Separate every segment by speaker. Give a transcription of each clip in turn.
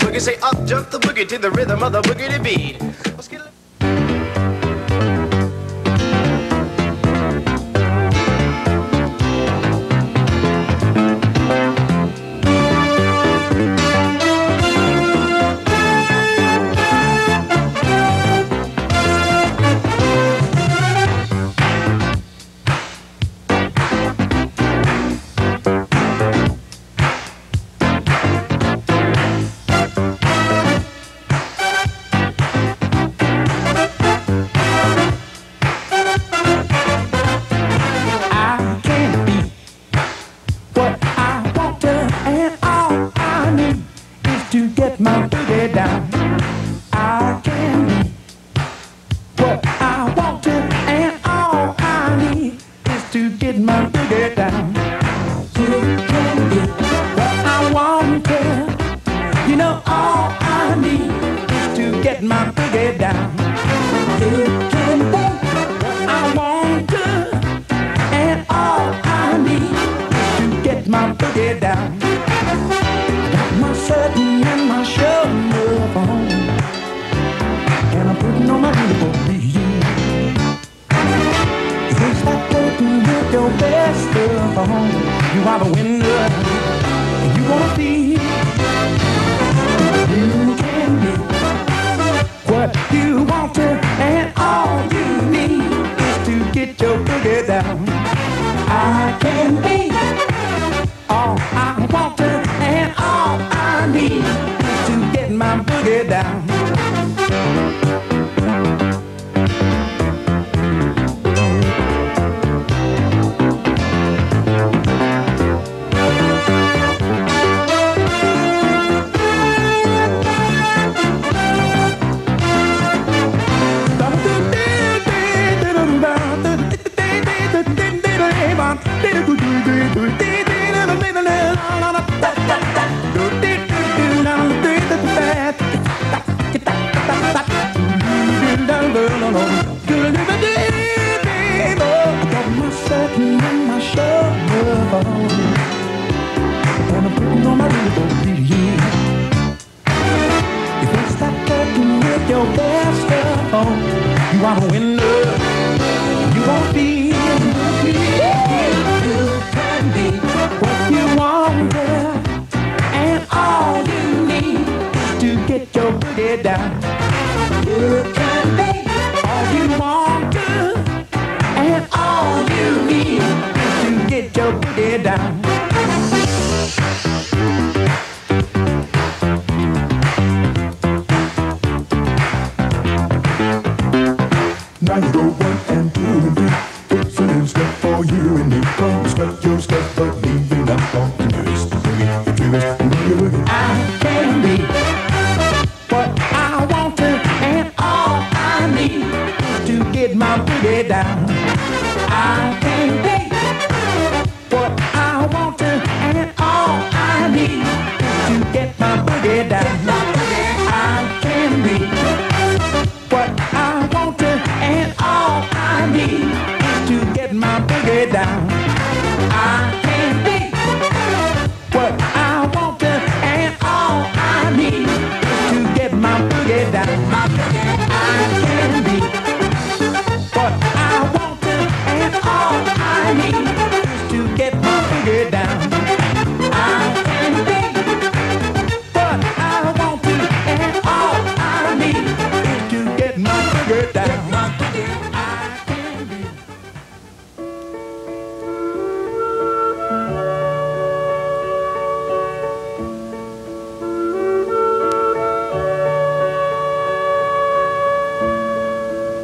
Speaker 1: boogie. Say up jump the boogie to the rhythm of the boogie to beat.
Speaker 2: down. Got my satin and my shoulder on, and I'm putting on my beautiful beat. Face that curtain with your best stuff on. You are the winner, and you gonna be. You can be what you want to, and all you need is to get your boogie down. I can be.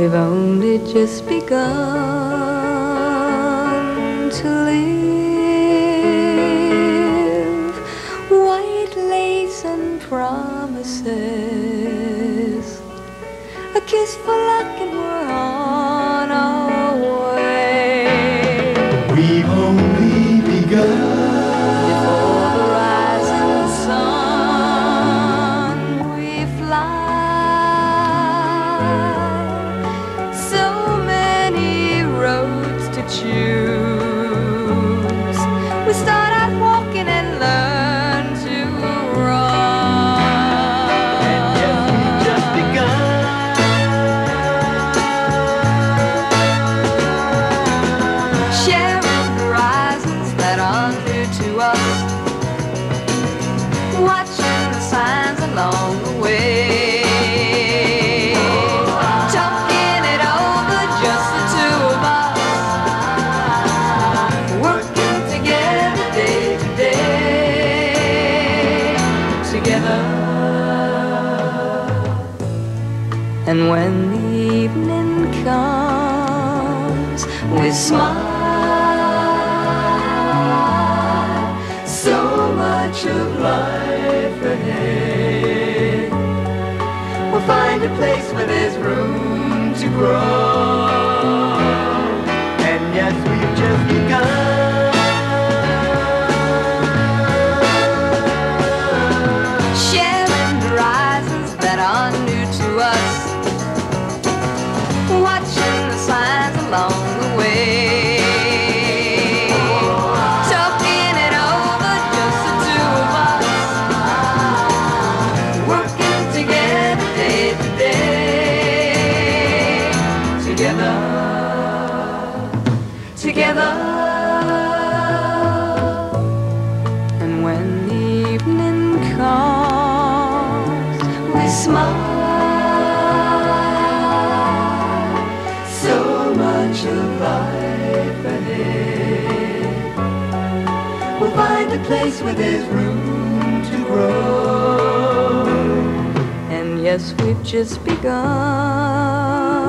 Speaker 3: We've only just begun to leave. you. And when the evening comes, we smile. So much of life ahead. We'll find a place where there's room to grow. A place where there's room to grow. And yes, we've just begun.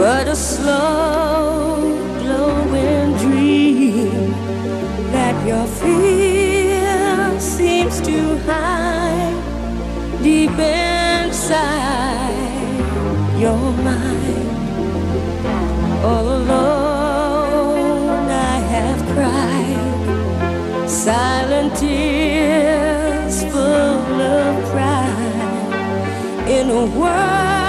Speaker 4: But a slow glowing dream that your fear seems to hide deep inside your mind. All alone, I have cried silent tears full of pride in a world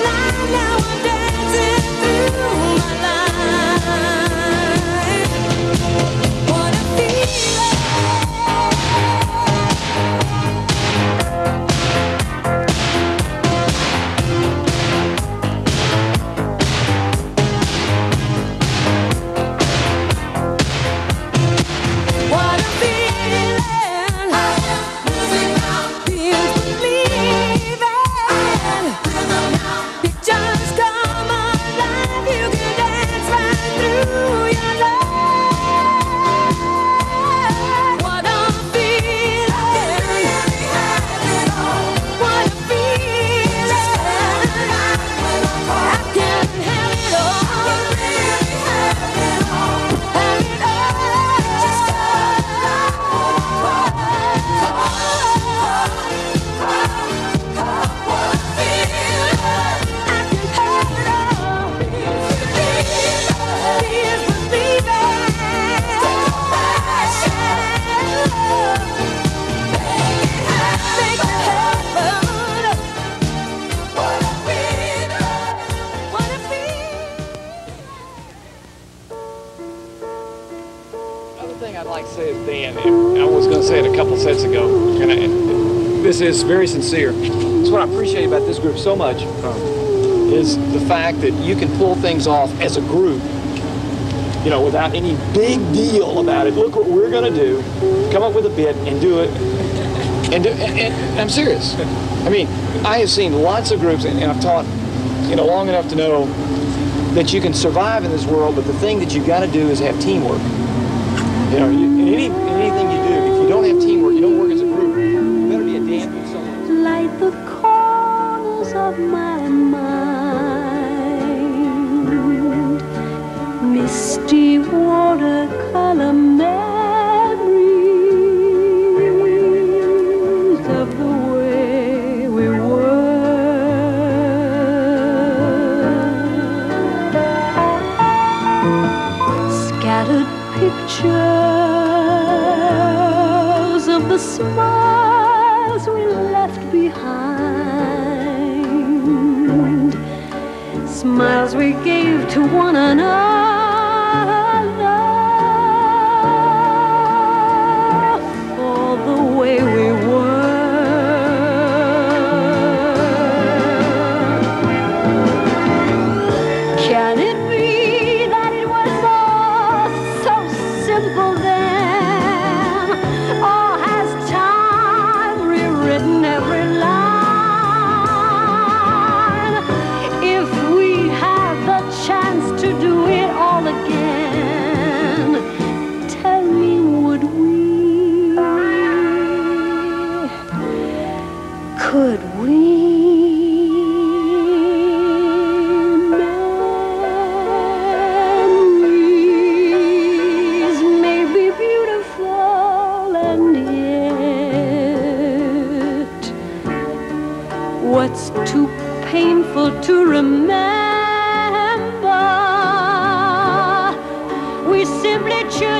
Speaker 4: life nowadays. It
Speaker 5: a couple sets ago, and I, this is very sincere. It's what I appreciate about this group so much um, is the fact that you can pull things off as a group, you know, without any big deal about it. Look what we're gonna do. Come up with a bit and do it. And, do, and, and I'm serious. I mean, I have seen lots of groups, and, and I've taught, you know, long enough to know that you can survive in this world, but the thing that you've got to do is have teamwork. You know, you, in, any, in anything don't have teamwork, you don't work as a group, you better be a damn good
Speaker 6: light the corners of my mind. Misty watercolor smiles we left behind, smiles we gave to one another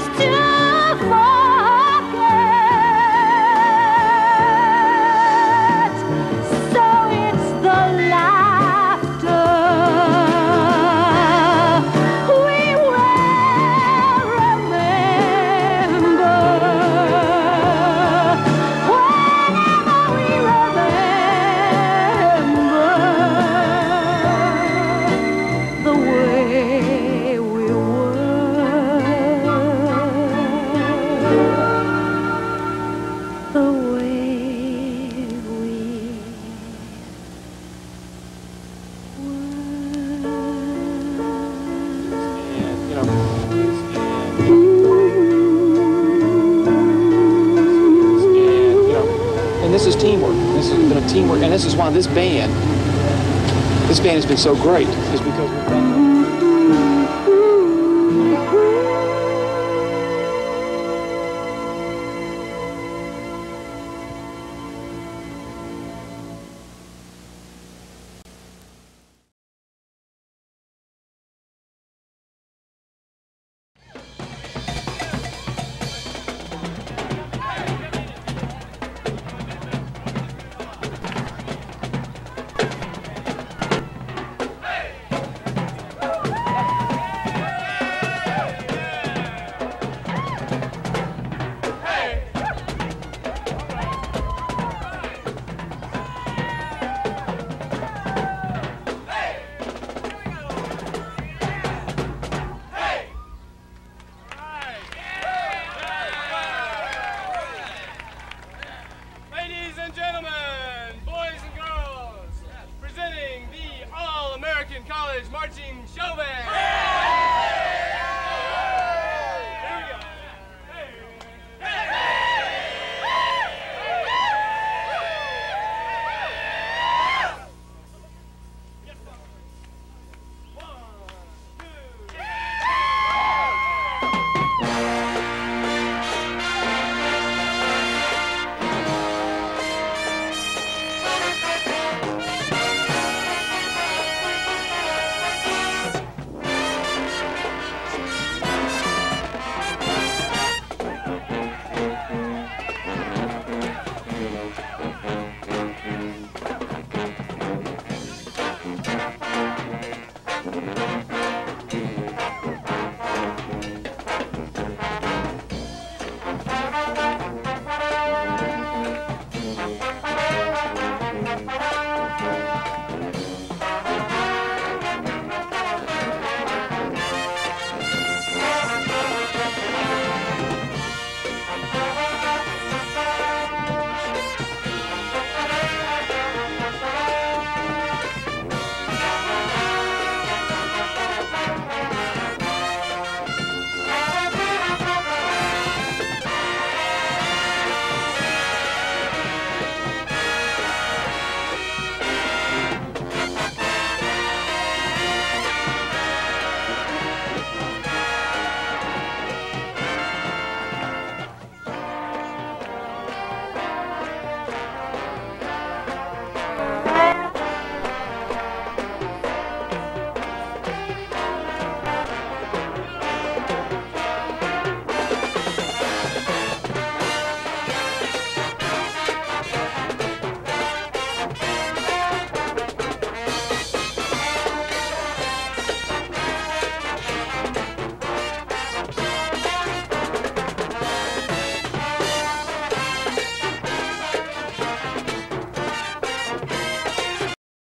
Speaker 6: simply choose
Speaker 5: this band, this band has been so great, is because we've done